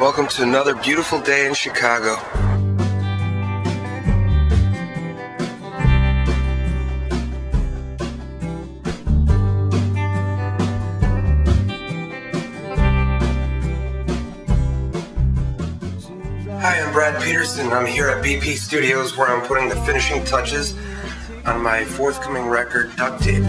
Welcome to another beautiful day in Chicago. Hi, I'm Brad Peterson. I'm here at BP Studios where I'm putting the finishing touches on my forthcoming record, DucTape.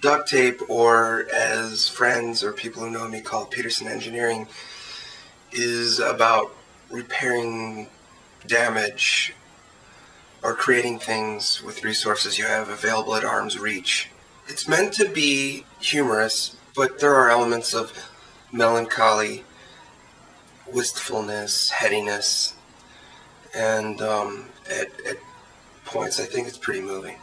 Duct tape, or as friends or people who know me call Peterson Engineering, is about repairing damage or creating things with resources you have available at arm's reach. It's meant to be humorous, but there are elements of melancholy, wistfulness, headiness, and um, at, at points I think it's pretty moving.